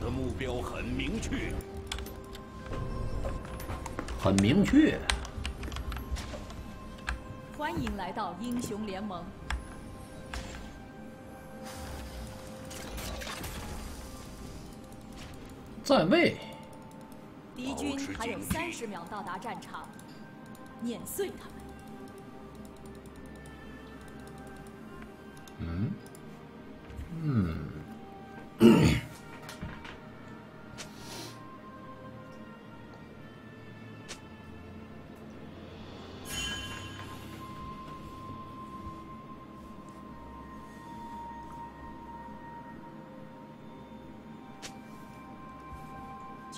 的目标很明确，很明确。欢迎来到英雄联盟。站位。敌军还有三十秒到达战场，碾碎他们。嗯，嗯。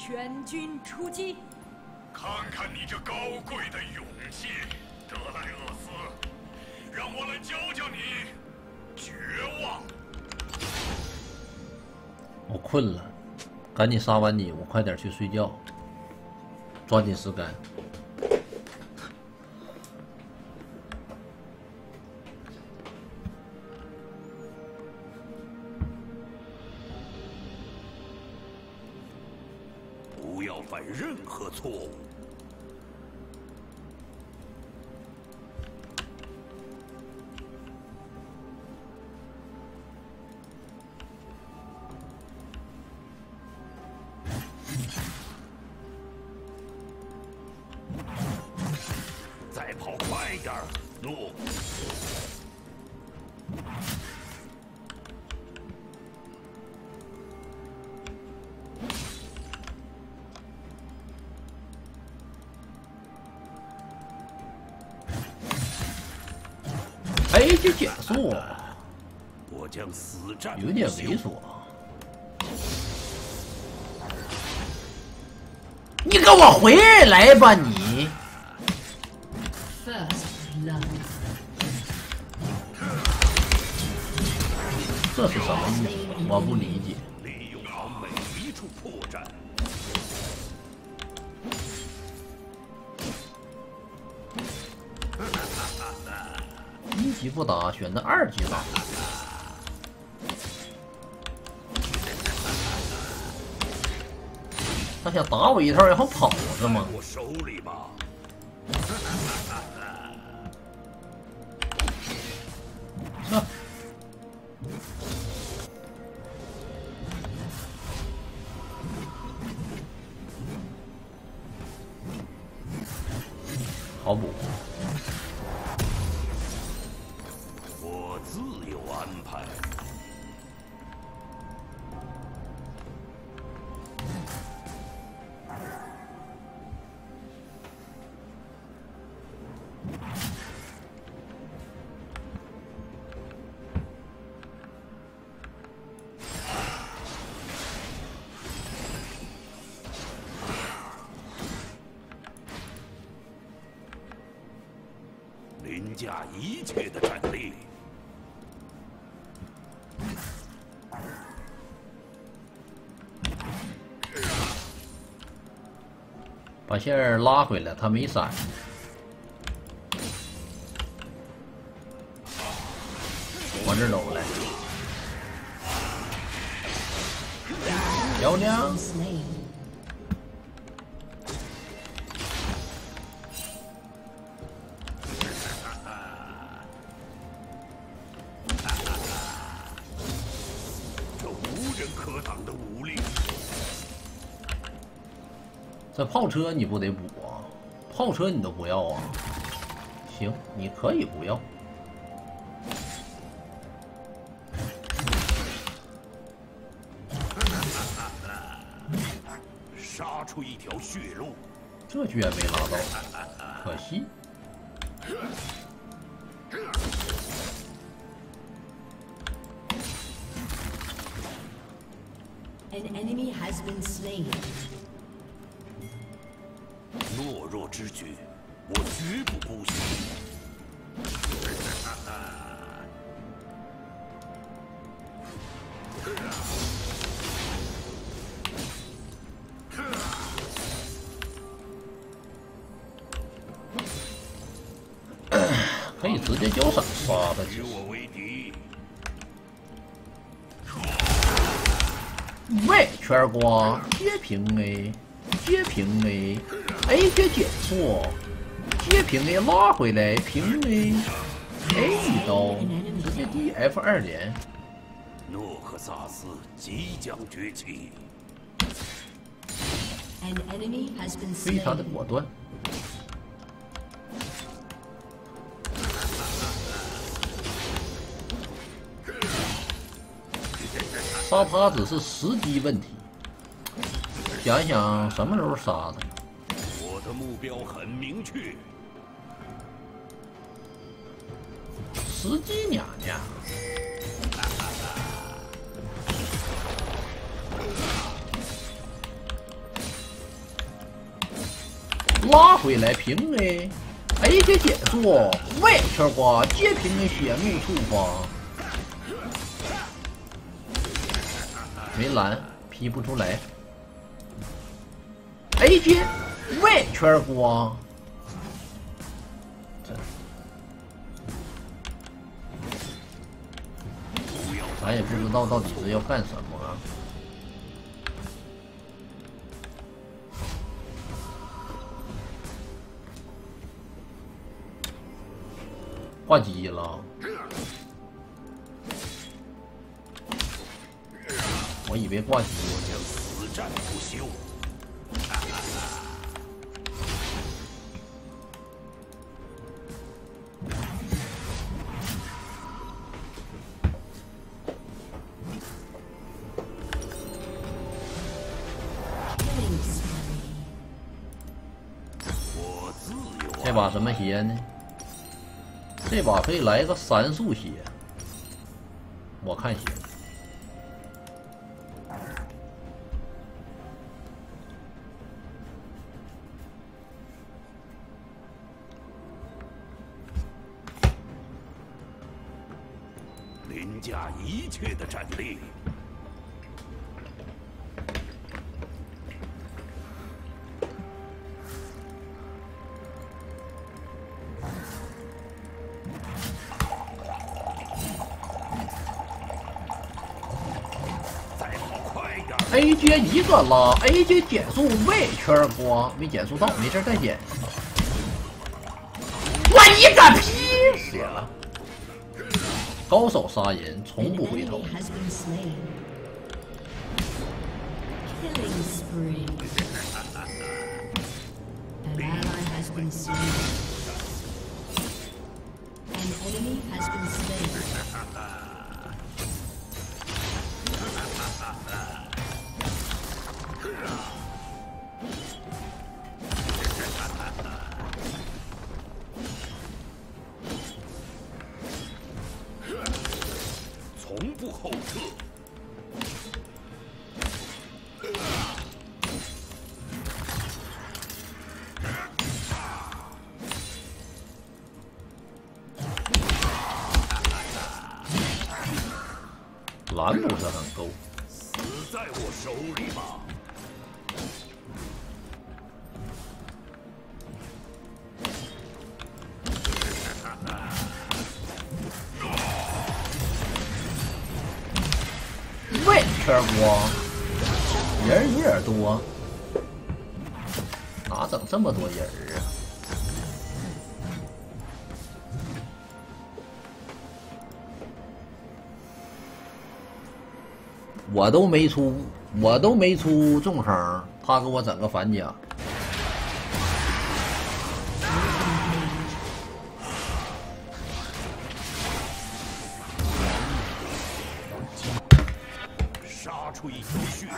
全军出击！看看你这高贵的勇气，德莱厄斯，让我来教教你绝望。我困了，赶紧杀完你，我快点去睡觉，抓紧时间。不要犯任何错误。这减速，我将死战有点猥琐。你给我回来吧，你！这是什么意思？我不理解。级不打，选择二级打。他想打我一套，然后跑是吗？下一切的战力，把线儿拉回来，他没闪。往这走来，漂亮。这炮车你不得补啊？炮车你都不要啊？行，你可以不要。杀出一条血路，这居然没拿到，可惜。Has been slain. 懦弱之举，我绝不姑息。可以直接交闪杀的。与我为敌。喂，圈瓜截屏 A，接平 A，A 接减速，接平 A 拉回来平 A，A 一刀。直接 D F 二连，诺克萨斯即将崛起非常的果断。杀他只是时机问题，想一想什么时候杀的。我的目标很明确。时机娘娘，拉回来平 A A 接减速外圈瓜接平 A 血怒触发，没蓝劈不出来，A 接 Y 圈光，咱也不知道到底是要干什么啊。挂机了，我以为挂机了。将死战不休。这把什么鞋呢？这把可以来个三速鞋，我看行。凌驾一切的战力。接一个拉，A 接减速 V 圈光，没减速到，没事再减。我一个屁死了！高手杀人从 An 不回头。Oh. 喂，圈光，人有点多，哪整这么多人啊？我都没出，我都没出众生，他给我整个反甲。杀出一条血路。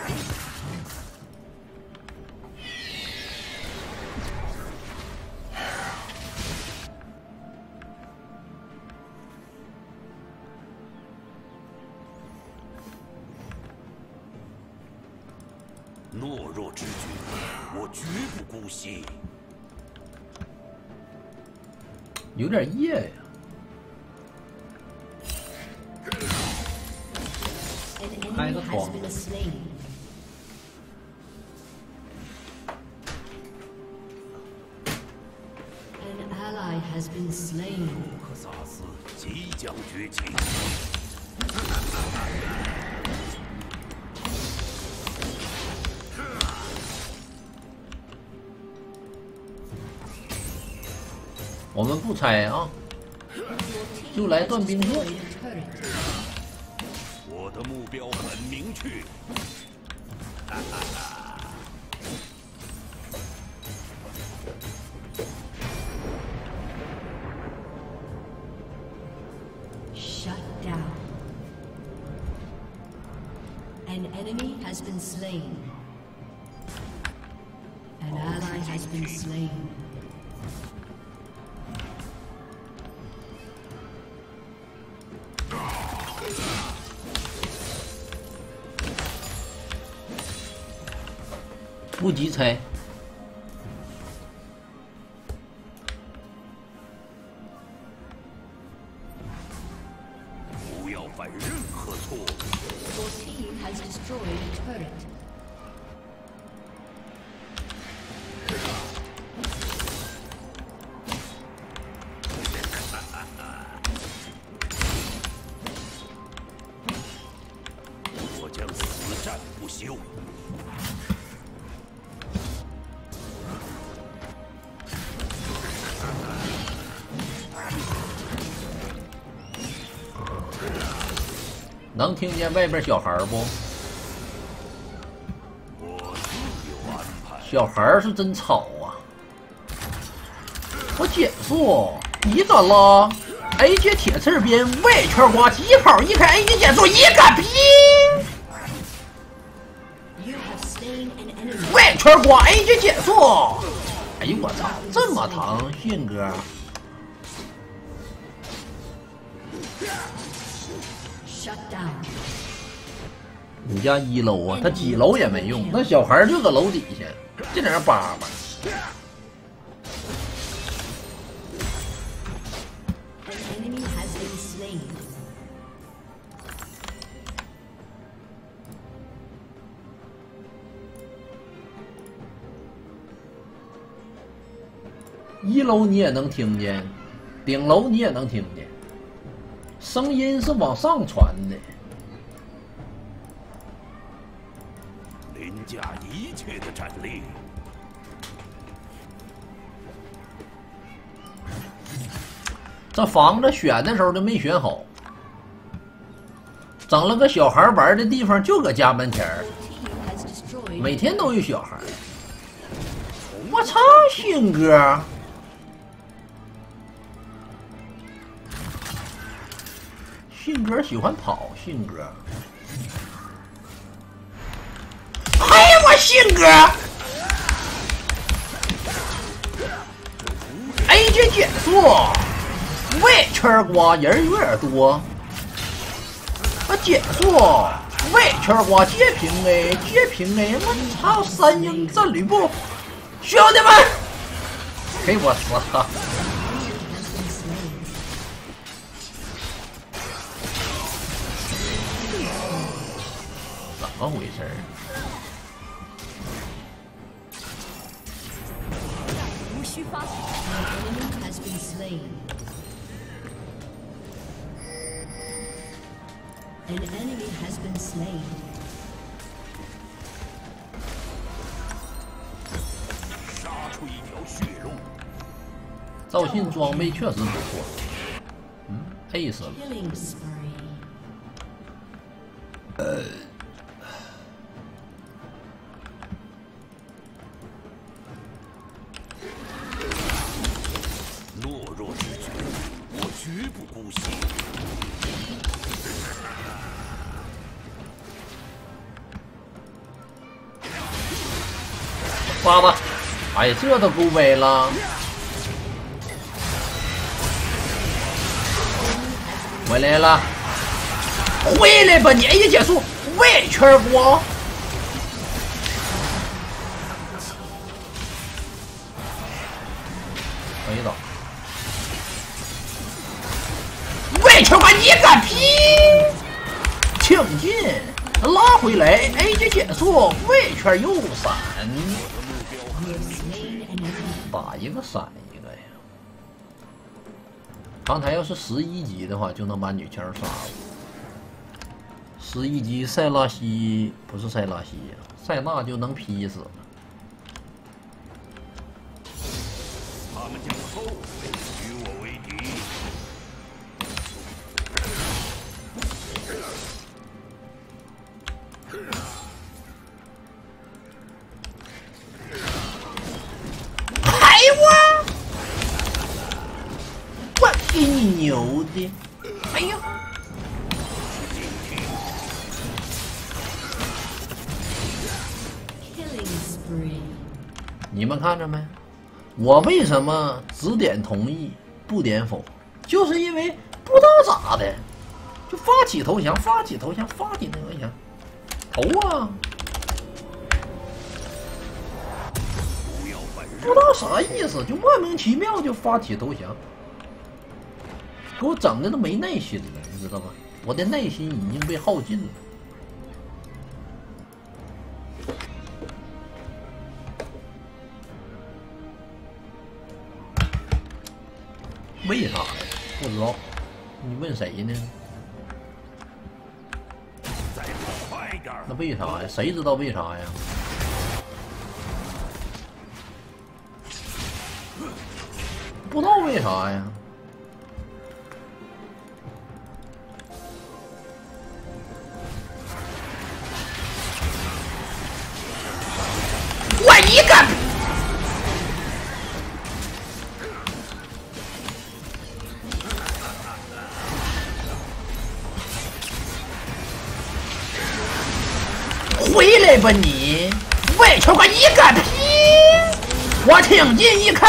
懦弱之举，我绝不姑息。有点夜呀。has been slain. 即将崛起。我们不拆啊，就来断冰柱。我的目标很明确。哈哈哈。enemy has been slain. An ally has been slain. 不急拆， 能听见外边小孩不？小孩是真吵啊！我减速，你咋了？A 阶铁刺边外圈刮疾跑一开 A 阶减速，一杆劈，外圈刮 A 阶减速。哎呦我操，这么疼，迅哥！你家一楼啊，他几楼也没用，那小孩就搁楼底下，这点粑粑。一楼你也能听见，顶楼你也能听见，声音是往上传的。凌驾一切的战力。这房子选的时候就没选好，整了个小孩玩的地方，就搁家门前儿.每天都有小孩。我操，迅哥！迅哥喜欢跑，迅哥。哎呀，我迅哥！A 级减速，外圈刮人有点多。啊，减速，外圈刮接平 A，接平 A，我操，三英战吕布，兄弟们，给我操！always enemy has been slain. An enemy has been slain. Killing spree. Uh. 发吧，哎呀，这都够威了！回来了，回来吧，你 A 减速，外圈光。等一等，外圈光你敢劈？挺进，拉回来，A 级减速，外圈右闪。打一个闪一个呀！刚才要是十一级的话，就能把女枪杀了。十一级塞拉西不是塞拉西呀，塞纳就能劈死了。他们将后悔与牛的！哎呀！你们看着没？我为什么只点同意不点否？就是因为不知道咋的，就发起投降，发起投降，发起投降，投啊！不知道啥意思，就莫名其妙就发起投降，给我整的都没耐心了，你知道吗？我的耐心已经被耗尽了。为啥呀？不知道，你问谁呢？那为啥呀？谁知道为啥呀？不知道为啥呀？干回来吧你！委屈我一个屁！我挺进一开。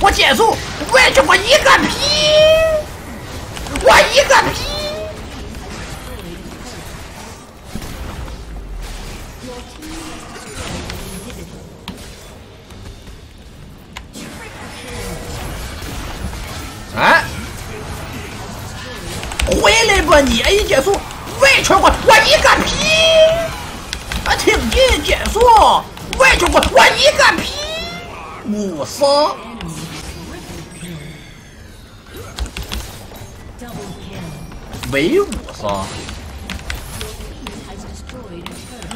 我结束，委屈我一个屁！我一个屁！回来吧你！A 减速，外圈我我一个屁！啊，挺进结束，委屈我我一个屁！五杀，没五杀，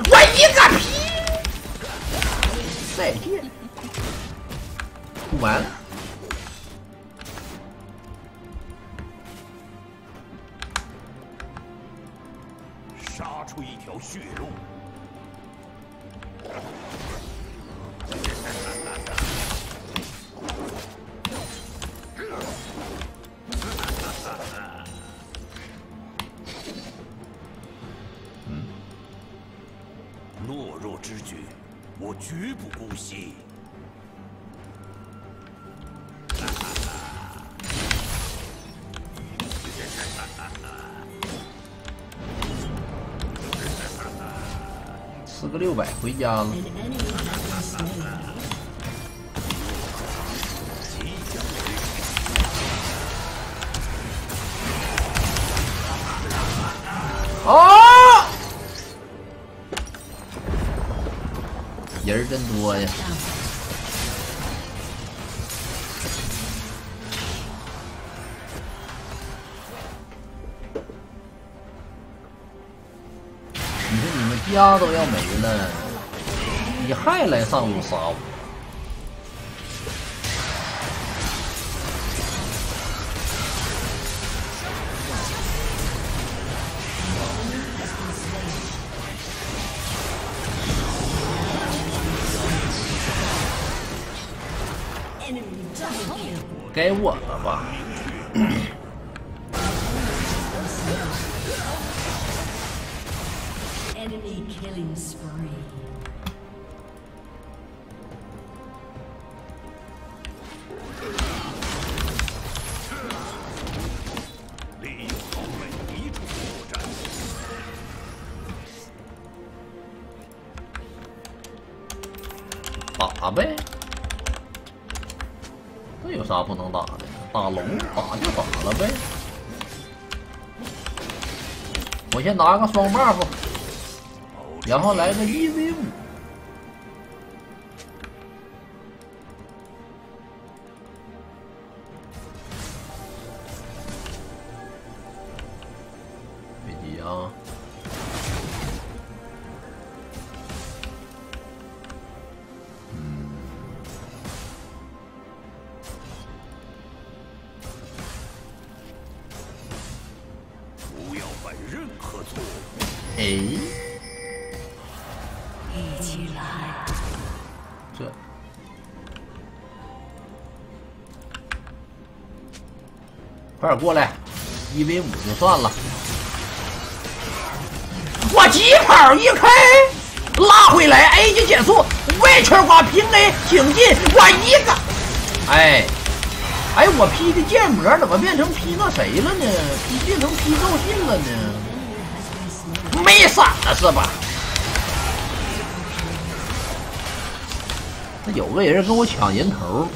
我一个屁！再见，完了，懦弱之举，我绝不姑息。六百回家了。啊！人真多呀！家都要没了，你还来上路杀我？该我了吧？Killing spree. 利用好每一处破绽。打呗，这有啥不能打的？打龙打就打了呗。我先拿个双 buff，然后来个一 v 五。快点过来，一 v 五就算了。我疾跑一开，拉回来，A 级减速，外圈刮平 A 挺进，我一个，哎，哎，我 P 的剑魔怎么变成 P 那谁了呢？P 变成 P 赵信了呢？没闪了是吧？那有个人跟我抢人头，